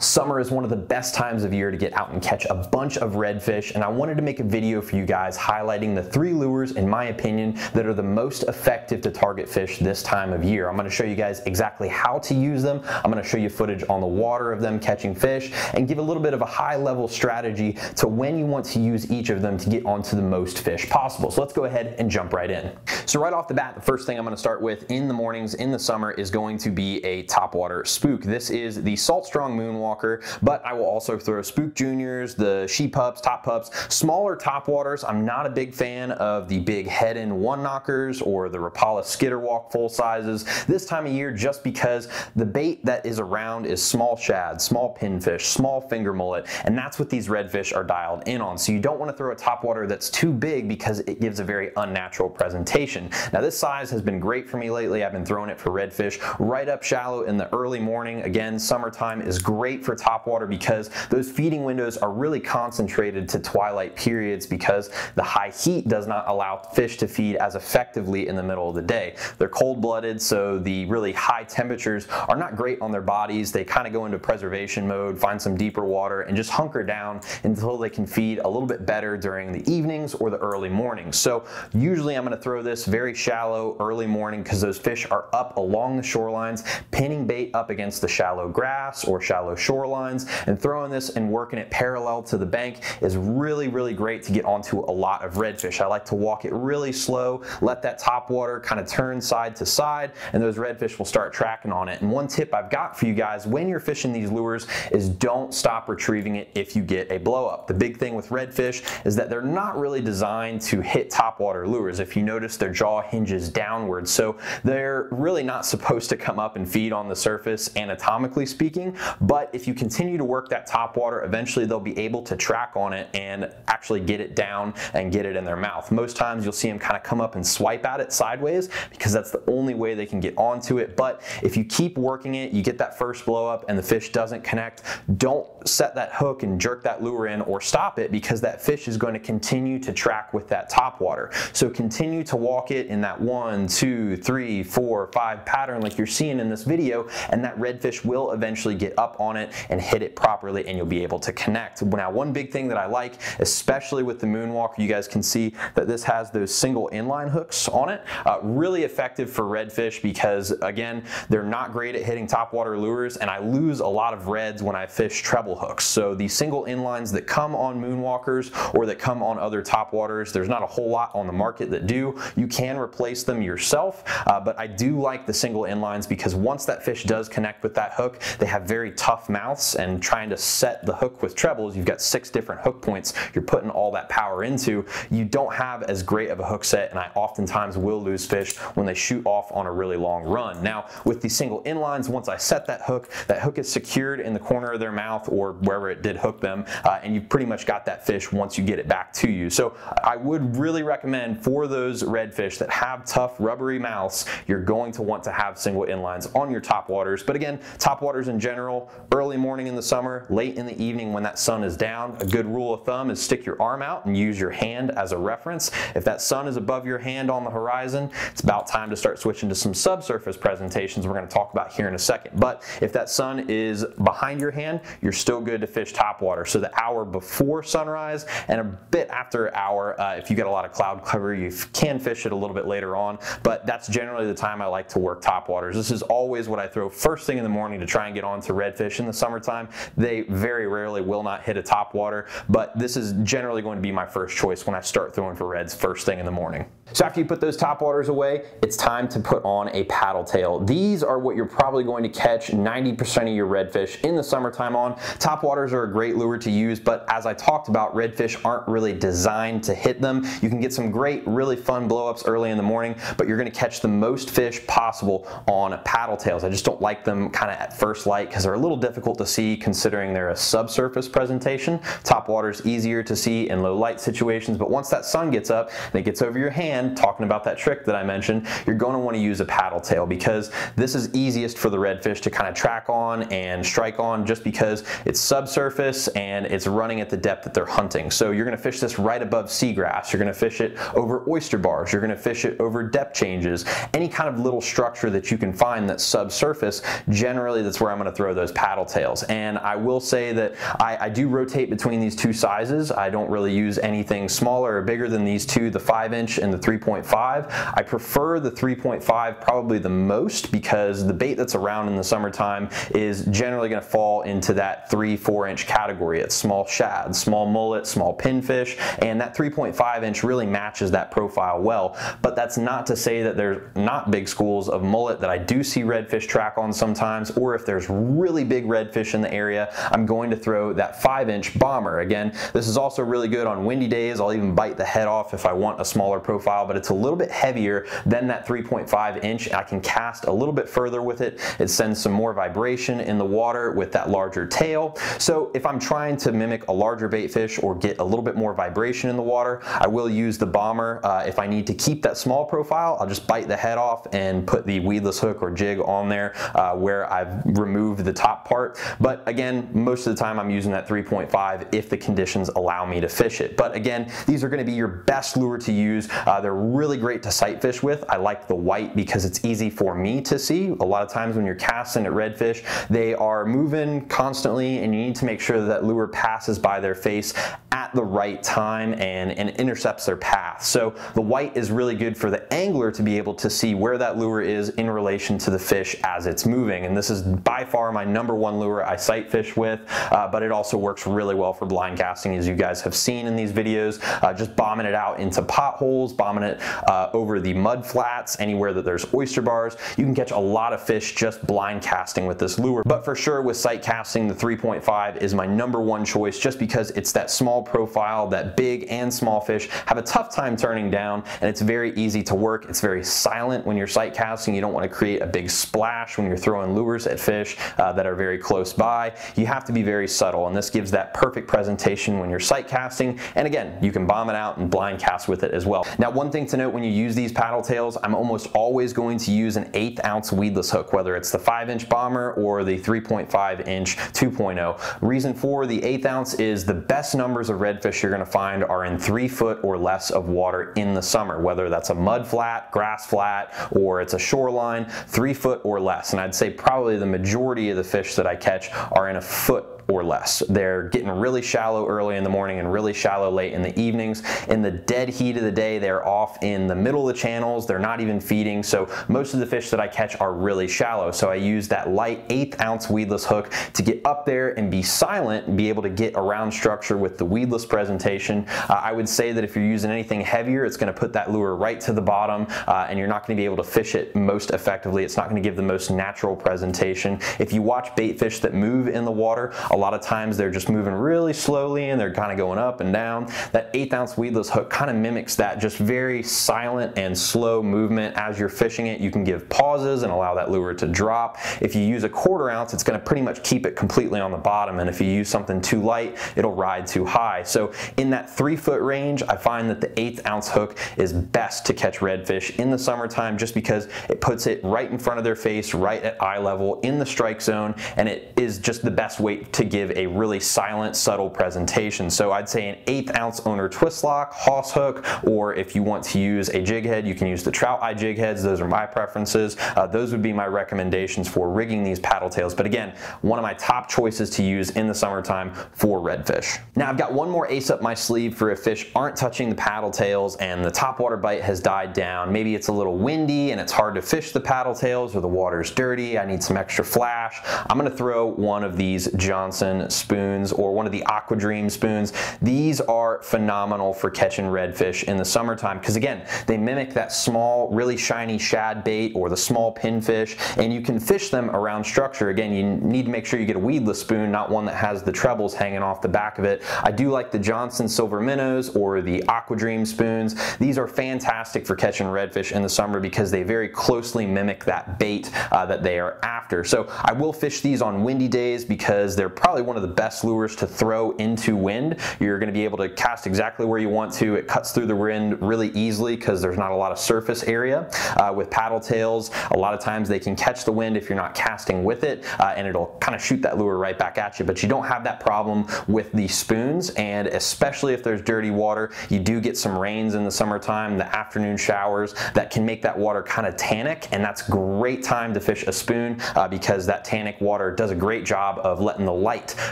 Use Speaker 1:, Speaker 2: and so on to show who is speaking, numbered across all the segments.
Speaker 1: Summer is one of the best times of year to get out and catch a bunch of redfish and I wanted to make a video for you guys highlighting the three lures in my opinion that are the most effective to target fish this time of year. I'm going to show you guys exactly how to use them. I'm going to show you footage on the water of them catching fish and give a little bit of a high level strategy to when you want to use each of them to get onto the most fish possible. So let's go ahead and jump right in. So right off the bat, the first thing I'm going to start with in the mornings in the summer is going to be a topwater spook. This is the Salt Strong Moonwalker Walker, but I will also throw Spook Juniors, the She Pups, Top Pups, smaller top waters. I'm not a big fan of the big Heddon One Knockers or the Rapala Skitterwalk full sizes this time of year just because the bait that is around is small shad, small pinfish, small finger mullet, and that's what these redfish are dialed in on. So you don't want to throw a top water that's too big because it gives a very unnatural presentation. Now this size has been great for me lately. I've been throwing it for redfish right up shallow in the early morning. Again, summertime is great for topwater because those feeding windows are really concentrated to twilight periods because the high heat does not allow fish to feed as effectively in the middle of the day. They're cold-blooded, so the really high temperatures are not great on their bodies. They kind of go into preservation mode, find some deeper water, and just hunker down until they can feed a little bit better during the evenings or the early mornings. So usually I'm going to throw this very shallow early morning because those fish are up along the shorelines, pinning bait up against the shallow grass or shallow shore shorelines and throwing this and working it parallel to the bank is really, really great to get onto a lot of redfish. I like to walk it really slow, let that top water kind of turn side to side, and those redfish will start tracking on it. And one tip I've got for you guys when you're fishing these lures is don't stop retrieving it if you get a blow up. The big thing with redfish is that they're not really designed to hit top water lures. If you notice their jaw hinges downward, so they're really not supposed to come up and feed on the surface anatomically speaking, but if you continue to work that top water, eventually they'll be able to track on it and actually get it down and get it in their mouth. Most times you'll see them kind of come up and swipe at it sideways because that's the only way they can get onto it. But if you keep working it, you get that first blow up and the fish doesn't connect, don't set that hook and jerk that lure in or stop it because that fish is going to continue to track with that top water. So continue to walk it in that one, two, three, four, five pattern like you're seeing in this video and that redfish will eventually get up on it and hit it properly and you'll be able to connect. Now one big thing that I like, especially with the Moonwalker, you guys can see that this has those single inline hooks on it. Uh, really effective for redfish because again, they're not great at hitting topwater lures and I lose a lot of reds when I fish treble hooks. So the single inlines that come on Moonwalkers or that come on other topwaters, there's not a whole lot on the market that do. You can replace them yourself, uh, but I do like the single inlines because once that fish does connect with that hook, they have very tough mouths and trying to set the hook with trebles, you've got six different hook points you're putting all that power into, you don't have as great of a hook set and I oftentimes will lose fish when they shoot off on a really long run. Now with the single inlines, once I set that hook, that hook is secured in the corner of their mouth or wherever it did hook them uh, and you've pretty much got that fish once you get it back to you. So I would really recommend for those redfish that have tough rubbery mouths, you're going to want to have single inlines on your top waters. But again, top waters in general, early early morning in the summer, late in the evening when that sun is down. A good rule of thumb is stick your arm out and use your hand as a reference. If that sun is above your hand on the horizon, it's about time to start switching to some subsurface presentations we're going to talk about here in a second. But if that sun is behind your hand, you're still good to fish topwater. So the hour before sunrise and a bit after hour, uh, if you get a lot of cloud cover, you can fish it a little bit later on, but that's generally the time I like to work topwaters. This is always what I throw first thing in the morning to try and get onto redfish in the summertime. They very rarely will not hit a top water, but this is generally going to be my first choice when I start throwing for reds first thing in the morning. So after you put those top waters away, it's time to put on a paddle tail. These are what you're probably going to catch 90% of your redfish in the summertime on. Top waters are a great lure to use, but as I talked about, redfish aren't really designed to hit them. You can get some great, really fun blowups early in the morning, but you're gonna catch the most fish possible on paddle tails. I just don't like them kind of at first light because they're a little difficult to see considering they're a subsurface presentation. Top water is easier to see in low light situations, but once that sun gets up and it gets over your hand, talking about that trick that I mentioned, you're going to want to use a paddle tail because this is easiest for the redfish to kind of track on and strike on just because it's subsurface and it's running at the depth that they're hunting. So you're going to fish this right above seagrass. You're going to fish it over oyster bars. You're going to fish it over depth changes. Any kind of little structure that you can find that's subsurface, generally that's where I'm going to throw those paddle tails. And I will say that I, I do rotate between these two sizes. I don't really use anything smaller or bigger than these two, the 5 inch and the 3.5. I prefer the 3.5 probably the most because the bait that's around in the summertime is generally going to fall into that 3 4 inch category. It's small shad, small mullet, small pinfish, and that 3.5 inch really matches that profile well. But that's not to say that there's not big schools of mullet that I do see redfish track on sometimes, or if there's really big redfish in the area, I'm going to throw that 5 inch bomber. Again, this is also really good on windy days. I'll even bite the head off if I want a smaller profile, but it's a little bit heavier than that 3.5 inch. I can cast a little bit further with it. It sends some more vibration in the water with that larger tail. So if I'm trying to mimic a larger bait fish or get a little bit more vibration in the water, I will use the bomber. Uh, if I need to keep that small profile, I'll just bite the head off and put the weedless hook or jig on there uh, where I've removed the top part. But again, most of the time I'm using that 3.5 if the conditions allow me to fish it. But again, these are gonna be your best lure to use. Uh, they're really great to sight fish with. I like the white because it's easy for me to see. A lot of times when you're casting at redfish, they are moving constantly and you need to make sure that, lure passes by their face at the right time and, and intercepts their path. So the white is really good for the angler to be able to see where that lure is in relation to the fish as it's moving. And this is by far my number one lure I sight fish with, uh, but it also works really well for blind casting as you guys have seen in these videos. Uh, just bombing it out into potholes, bombing it uh, over the mud flats, anywhere that there's oyster bars. You can catch a lot of fish just blind casting with this lure. But for sure with sight casting, the 3.5 is my number one choice just because it's that small profile that big and small fish have a tough time turning down and it's very easy to work. It's very silent when you're sight casting. You don't want to create a big splash when you're throwing lures at fish uh, that are very close by. You have to be very subtle and this gives that perfect presentation when you're sight casting and again you can bomb it out and blind cast with it as well. Now one thing to note when you use these paddle tails I'm almost always going to use an eighth ounce weedless hook whether it's the 5 inch bomber or the 3.5 inch 2.0. Reason for the eighth ounce is the best numbers of redfish you're going to find are in 3 foot or less of water in the summer whether that's a mud flat, grass flat, or it's a shoreline 3 foot or less and I'd say probably the majority of the fish that I catch are in a foot or less. They're getting really shallow early in the morning and really shallow late in the evenings. In the dead heat of the day, they're off in the middle of the channels. They're not even feeding. So most of the fish that I catch are really shallow. So I use that light eighth ounce weedless hook to get up there and be silent and be able to get around structure with the weedless presentation. Uh, I would say that if you're using anything heavier, it's gonna put that lure right to the bottom uh, and you're not gonna be able to fish it most effectively. It's not gonna give the most natural presentation. If you watch bait fish that move in the water, a lot of times they're just moving really slowly and they're kind of going up and down. That eighth ounce weedless hook kind of mimics that just very silent and slow movement as you're fishing it. You can give pauses and allow that lure to drop. If you use a quarter ounce, it's going to pretty much keep it completely on the bottom. And if you use something too light, it'll ride too high. So in that three foot range, I find that the eighth ounce hook is best to catch redfish in the summertime just because it puts it right in front of their face, right at eye level in the strike zone. And it is just the best way to give a really silent, subtle presentation. So I'd say an eighth ounce owner twist lock, Hoss hook, or if you want to use a jig head, you can use the trout eye jig heads. Those are my preferences. Uh, those would be my recommendations for rigging these paddle tails. But again, one of my top choices to use in the summertime for redfish. Now I've got one more ace up my sleeve for if fish aren't touching the paddle tails and the topwater bite has died down. Maybe it's a little windy and it's hard to fish the paddle tails or the water's dirty. I need some extra flash. I'm gonna throw one of these Johnson Johnson spoons or one of the Aqua Dream spoons. These are phenomenal for catching redfish in the summertime because again, they mimic that small, really shiny shad bait or the small pinfish and you can fish them around structure. Again, you need to make sure you get a weedless spoon, not one that has the trebles hanging off the back of it. I do like the Johnson Silver Minnows or the Aqua Dream spoons. These are fantastic for catching redfish in the summer because they very closely mimic that bait uh, that they are after. So I will fish these on windy days because they're probably one of the best lures to throw into wind. You're gonna be able to cast exactly where you want to. It cuts through the wind really easily because there's not a lot of surface area. Uh, with paddle tails, a lot of times they can catch the wind if you're not casting with it uh, and it'll kind of shoot that lure right back at you, but you don't have that problem with the spoons and especially if there's dirty water, you do get some rains in the summertime, the afternoon showers that can make that water kind of tannic and that's great time to fish a spoon uh, because that tannic water does a great job of letting the light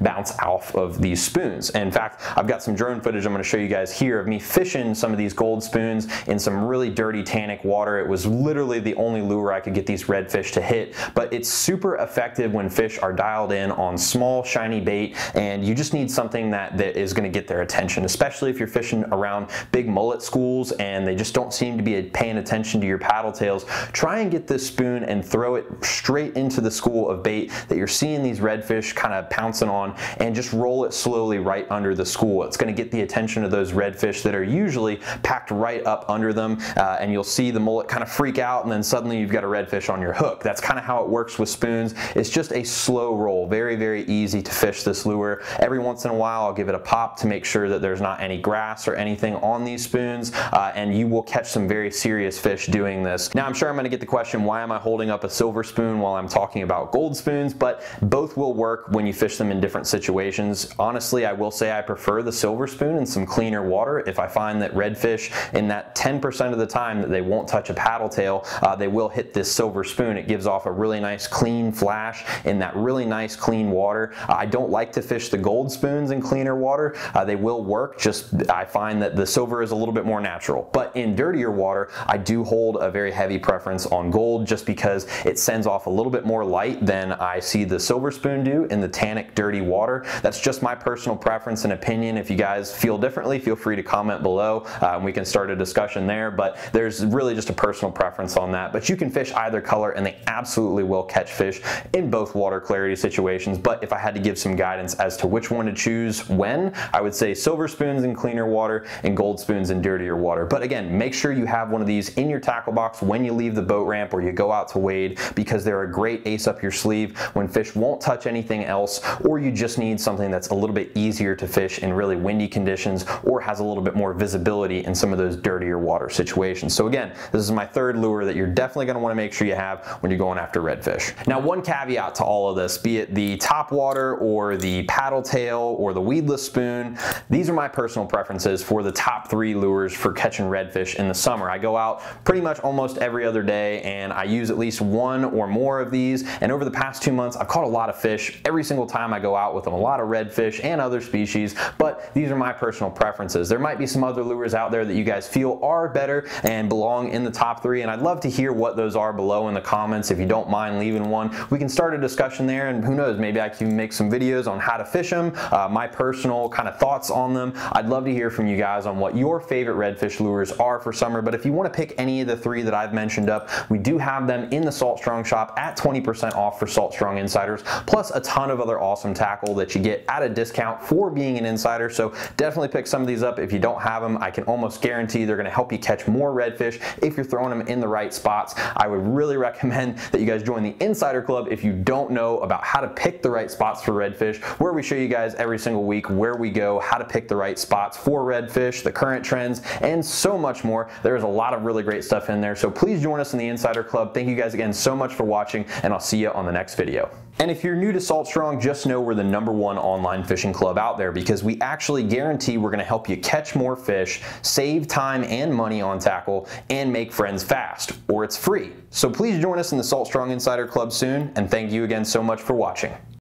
Speaker 1: bounce off of these spoons. And in fact, I've got some drone footage I'm going to show you guys here of me fishing some of these gold spoons in some really dirty tannic water. It was literally the only lure I could get these redfish to hit, but it's super effective when fish are dialed in on small shiny bait and you just need something that, that is going to get their attention, especially if you're fishing around big mullet schools and they just don't seem to be paying attention to your paddle tails. Try and get this spoon and throw it straight into the school of bait that you're seeing these redfish kind of pouncing on and just roll it slowly right under the school. It's going to get the attention of those redfish that are usually packed right up under them uh, and you'll see the mullet kind of freak out and then suddenly you've got a redfish on your hook. That's kind of how it works with spoons. It's just a slow roll. Very, very easy to fish this lure. Every once in a while I'll give it a pop to make sure that there's not any grass or anything on these spoons uh, and you will catch some very serious fish doing this. Now I'm sure I'm going to get the question why am I holding up a silver spoon while I'm talking about gold spoons but both will work when you fish them in different situations. Honestly I will say I prefer the silver spoon in some cleaner water if I find that redfish in that 10% of the time that they won't touch a paddle tail uh, they will hit this silver spoon. It gives off a really nice clean flash in that really nice clean water. Uh, I don't like to fish the gold spoons in cleaner water. Uh, they will work just I find that the silver is a little bit more natural but in dirtier water I do hold a very heavy preference on gold just because it sends off a little bit more light than I see the silver spoon do in the tannic dirty water. That's just my personal preference and opinion. If you guys feel differently feel free to comment below uh, we can start a discussion there but there's really just a personal preference on that but you can fish either color and they absolutely will catch fish in both water clarity situations but if I had to give some guidance as to which one to choose when I would say silver spoons in cleaner water and gold spoons in dirtier water but again make sure you have one of these in your tackle box when you leave the boat ramp or you go out to wade because they're a great ace up your sleeve when fish won't touch anything else or you just need something that's a little bit easier to fish in really windy conditions or has a little bit more visibility in some of those dirtier water situations. So again, this is my third lure that you're definitely going to want to make sure you have when you're going after redfish. Now one caveat to all of this, be it the top water or the paddle tail or the weedless spoon, these are my personal preferences for the top three lures for catching redfish in the summer. I go out pretty much almost every other day and I use at least one or more of these and over the past two months I've caught a lot of fish every single time I go out with them, a lot of redfish and other species, but these are my personal preferences. There might be some other lures out there that you guys feel are better and belong in the top three and I'd love to hear what those are below in the comments if you don't mind leaving one. We can start a discussion there and who knows maybe I can make some videos on how to fish them, uh, my personal kind of thoughts on them. I'd love to hear from you guys on what your favorite redfish lures are for summer but if you want to pick any of the three that I've mentioned up we do have them in the Salt Strong shop at 20% off for Salt Strong insiders plus a ton of other awesome tackle that you get at a discount for being an insider so definitely pick some of these up if you don't have them I can almost guarantee they're going to help you catch more redfish if you're throwing them in the right spots. I would really recommend that you guys join the Insider Club if you don't know about how to pick the right spots for redfish, where we show you guys every single week where we go, how to pick the right spots for redfish, the current trends, and so much more. There's a lot of really great stuff in there, so please join us in the Insider Club. Thank you guys again so much for watching, and I'll see you on the next video. And if you're new to Salt Strong, just know we're the number one online fishing club out there because we actually guarantee we're gonna help you catch more fish, save time and money on tackle, and make friends fast, or it's free. So please join us in the Salt Strong Insider Club soon, and thank you again so much for watching.